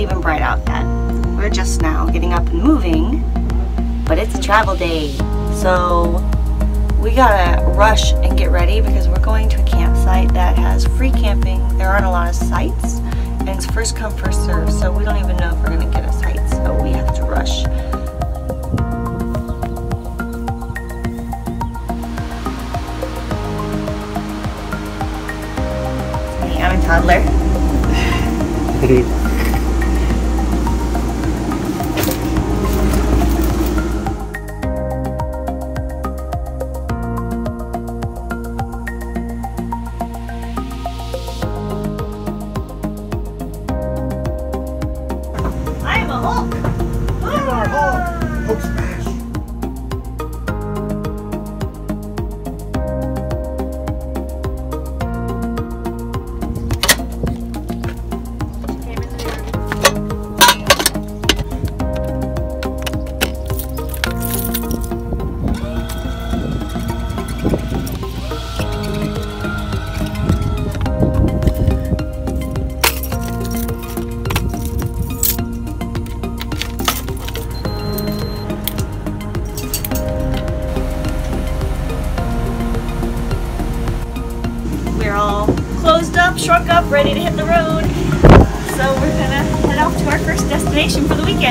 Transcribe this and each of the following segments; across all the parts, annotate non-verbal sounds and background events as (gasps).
even bright out yet. We're just now getting up and moving, but it's a travel day. So we gotta rush and get ready because we're going to a campsite that has free camping. There aren't a lot of sites and it's first come first serve so we don't even know if we're gonna get a site so we have to rush. I'm a toddler. (laughs)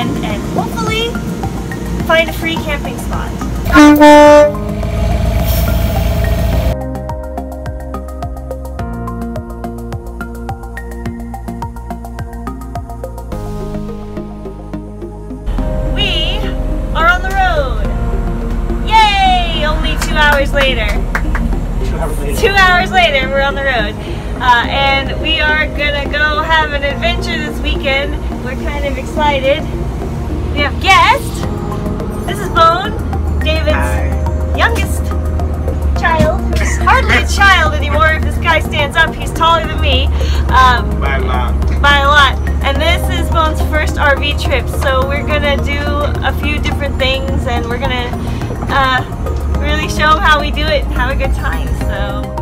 destination for the weekend and hopefully find a free camping spot. We are on the road. Yay! Only two hours later. Two hours later. Two hours later, we're on the road. Uh, and we are gonna go have an adventure this weekend. We're kind of excited. We have guests. This is Bone, David's Hi. youngest child, who's hardly a child anymore. If this guy stands up, he's taller than me um, Bye, mom. by a lot. And this is Bone's first RV trip, so we're gonna do a few different things, and we're gonna uh, really show him how we do it and have a good time. So.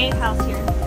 Gatehouse here.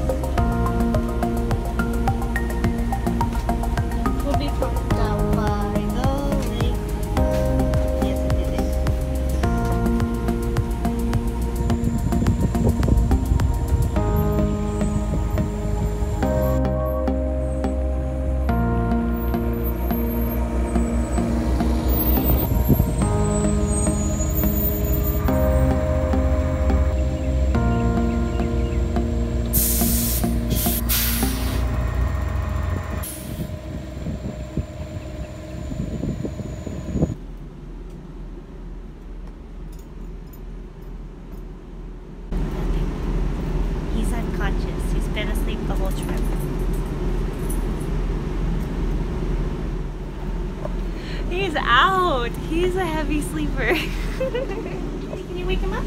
Out. He's a heavy sleeper. (laughs) Can you wake him up?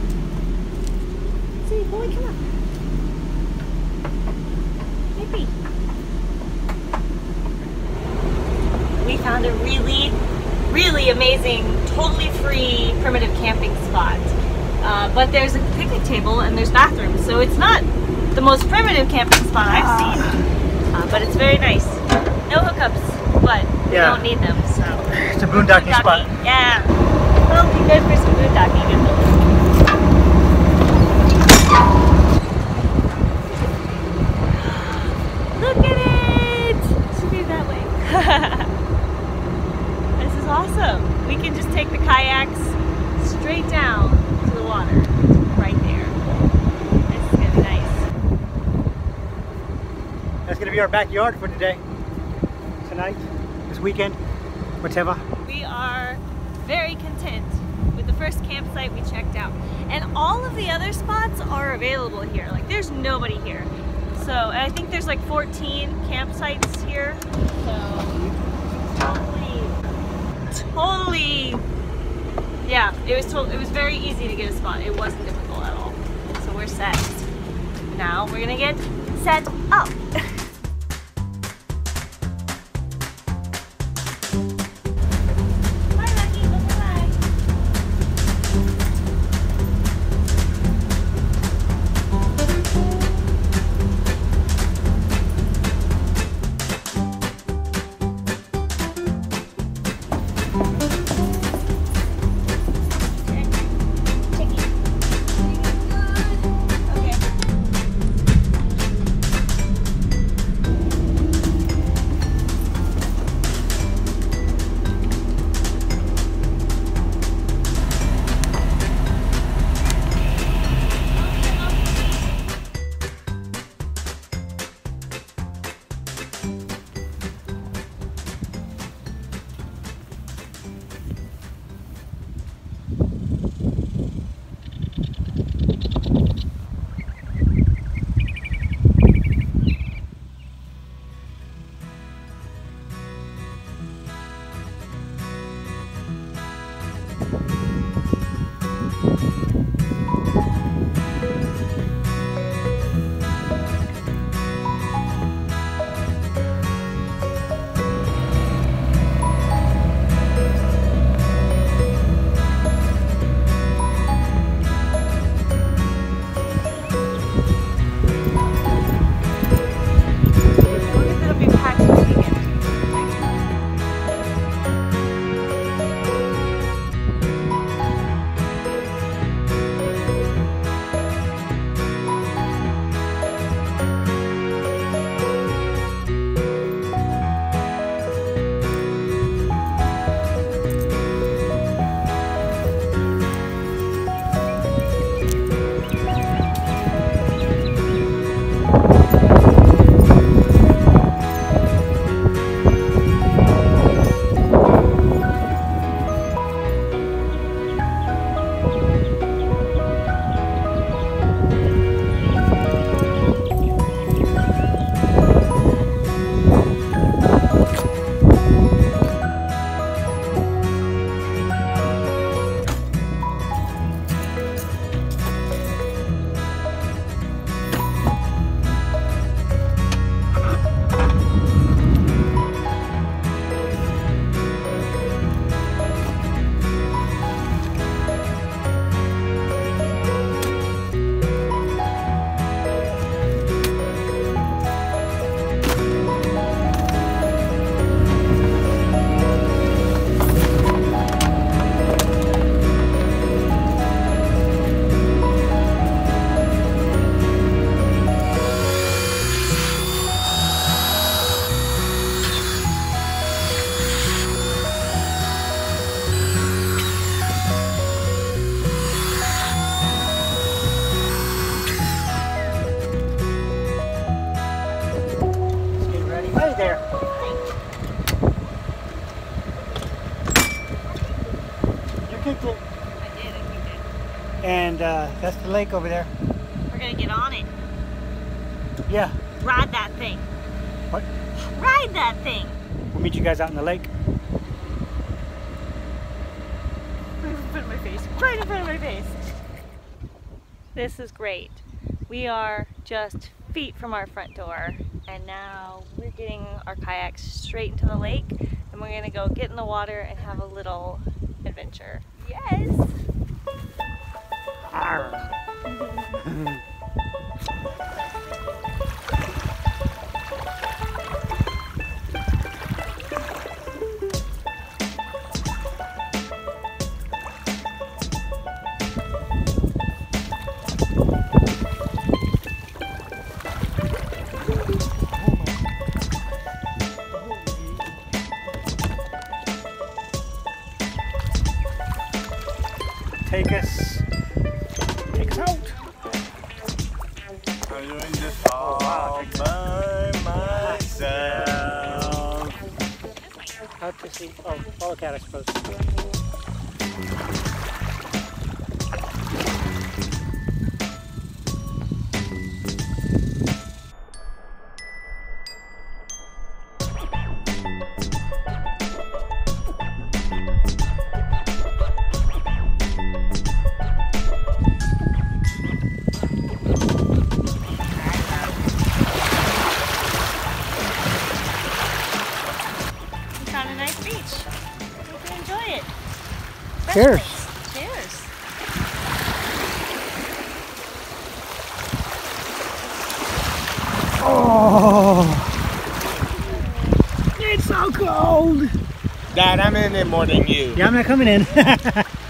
See, go wake him up. Yippee. We found a really, really amazing, totally free primitive camping spot. Uh, but there's a picnic table and there's bathrooms, so it's not the most primitive camping spot I've seen. Uh, but it's very nice. We Yeah. don't need them, so. It's a boondocking spot. Yeah. Well, be good for some boondocking. (gasps) Look at it! Should be that way. (laughs) this is awesome. We can just take the kayaks straight down to the water. Right there. This is gonna be nice. That's gonna be our backyard for today. Tonight, weekend, whatever. We are very content with the first campsite we checked out. And all of the other spots are available here. Like there's nobody here. So, I think there's like 14 campsites here. So, totally, totally, yeah, it was to- it was very easy to get a spot. It wasn't difficult at all. So we're set. Now we're gonna get set up. (laughs) And uh, that's the lake over there. We're gonna get on it. Yeah. Ride that thing. What? Ride that thing. We'll meet you guys out in the lake. Right (laughs) in front of my face. Right in front of my face. This is great. We are just feet from our front door and now we're getting our kayaks straight into the lake and we're gonna go get in the water and have a little adventure. Yes! Oh, follow cat, I suppose. Cheers. Cheers. Oh, it's so cold. Dad, I'm in it more than you. Yeah, I'm not coming in. (laughs)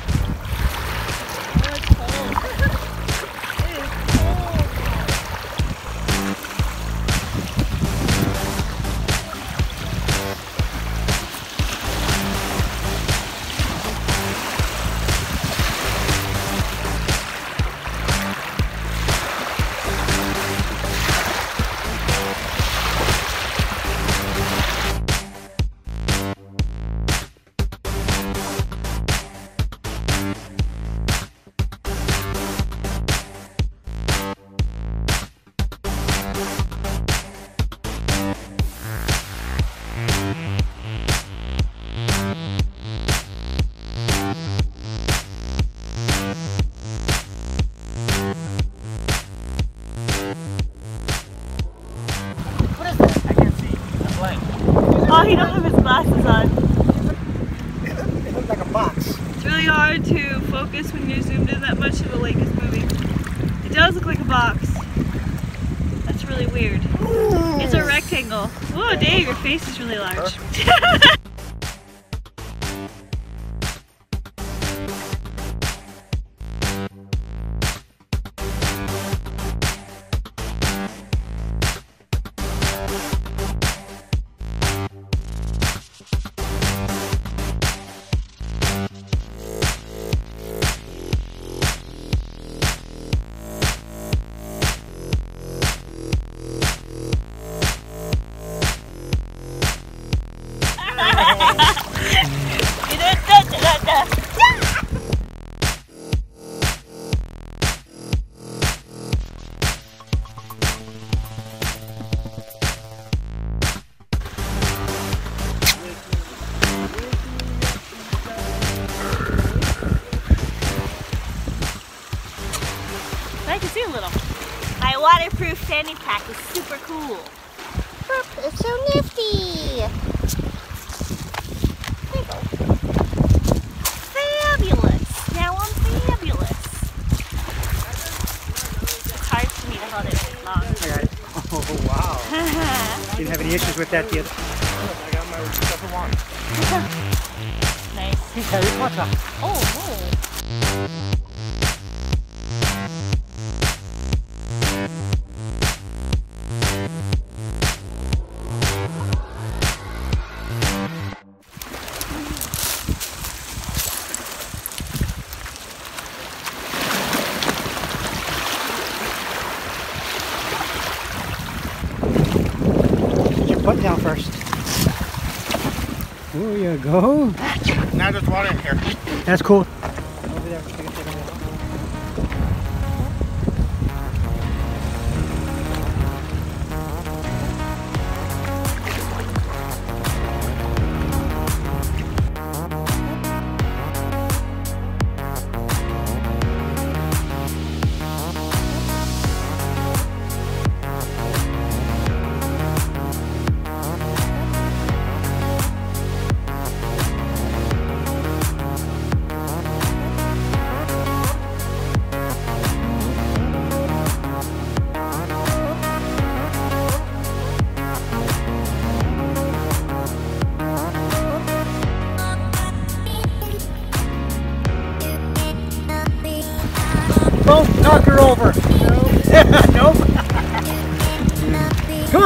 we waterproof fanny pack is super cool. It's so nifty. There you. Fabulous. Now I'm fabulous. It's hard for me to hold it this long. I got it. Oh, wow. (laughs) Didn't have any issues with that the other. I got my stuff on. (laughs) nice. He's Harry Potter. Oh, no. First. There you go. Now there's water in here. That's cool.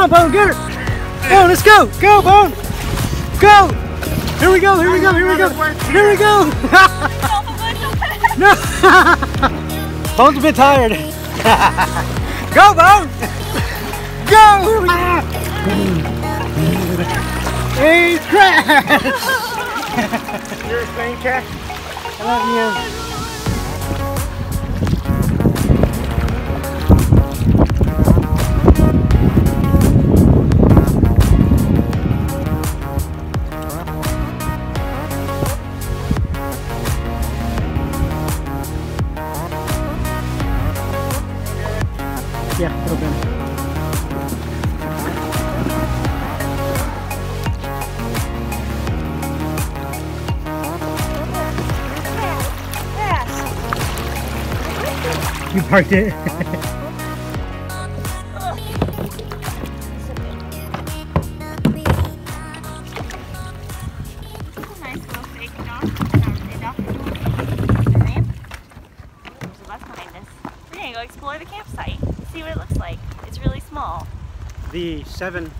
On, Bone, get her. Bone, let's go. Go, Bone. Go. Here we go, here we go, here we go. Here we go. no. (laughs) Bone's a bit tired. (laughs) go, Bone. Go. Hey, crash. (laughs) You're a thing, cat? I love you. We're gonna go explore the campsite. See what it looks like. It's really small. the seven.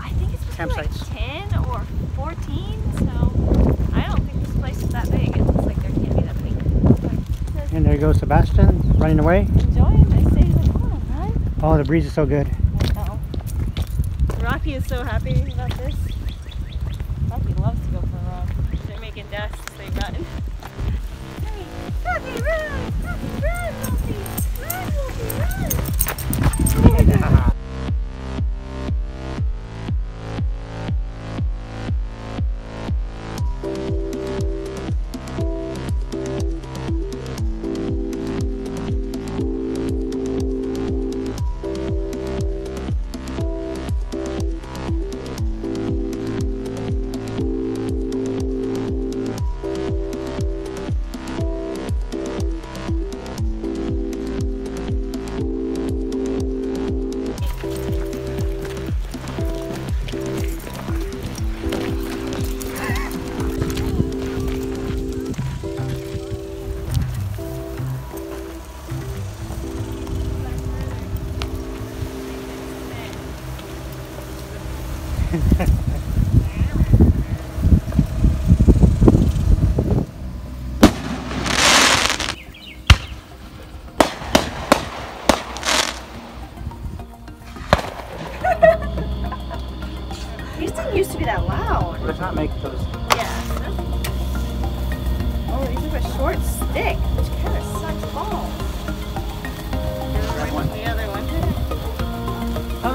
I think it's between like Campsites. 10 or 14, so I don't think this place is that big. It looks like there can't be that big. But it says, And there goes Sebastian running away. enjoying my stay in the corner, right? Oh, the breeze is so good. I know. Rocky is so happy about this.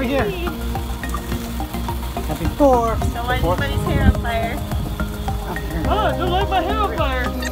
Over here. Happy four. Don't light anybody's hair on fire. Oh, don't light my hair on fire.